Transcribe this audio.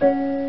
Música